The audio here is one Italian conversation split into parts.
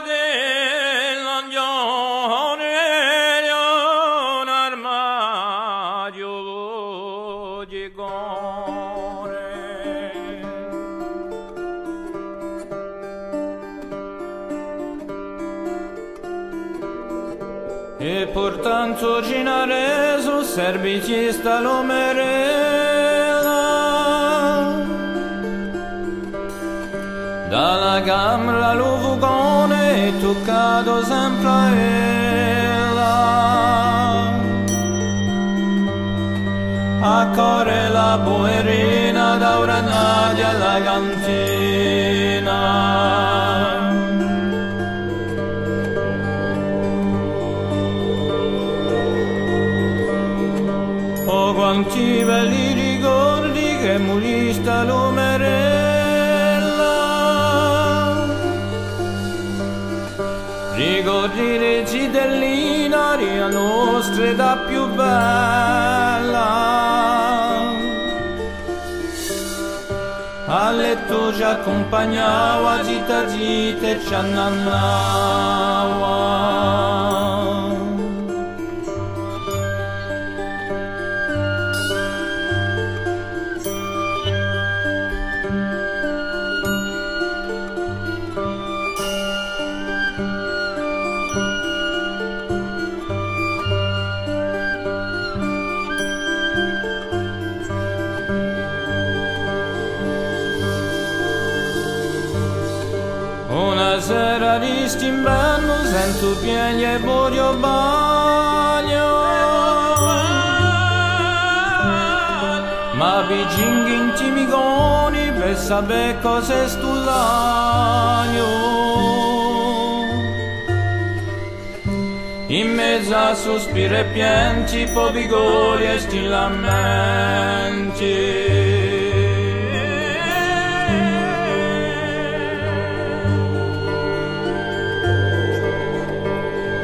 dell'angione di un armadio gigone. E portanto ginare su servicista l'omerella dalla camera lo fugone toccato sempre a ella a core la poverina da una nadia alla cantina. Oh, quanti belli ricordi che mulista l'omerella Le zitellina, la nostra età più bella. A letto ci accompagnava, zitta zitta e ci annannava Una sera di stimbanno sento pieni e voglio bagno. Ma vicini intimigoni per sapere cos'è sto lagno In mezzo a sospiri e pianti, povigori e stillamenti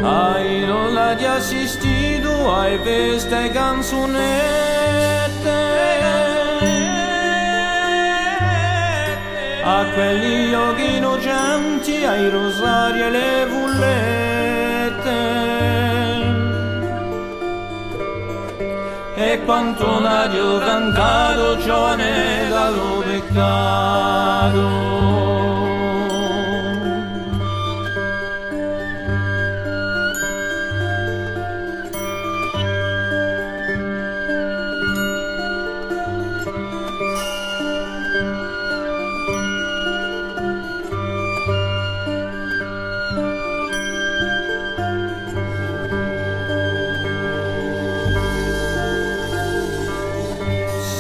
Ai non l'hai assistito, ai queste canzonette. A quelli occhi innocenti, ai rosari e le bullette E quanto Nadio cantato giovane dallo peccato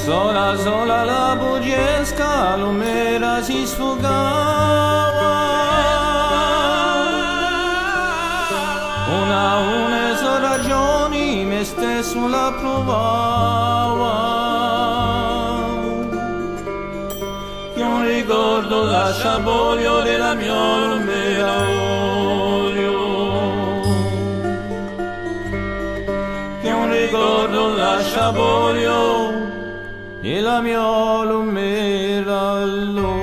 Sola, sola la bugesca, l'omera si sfogava. Una, una so ragioni, me stesso la provava. Che un ricordo lascia bolio della mia omera olio. Che un ricordo lascia bolio il mio lumir allora.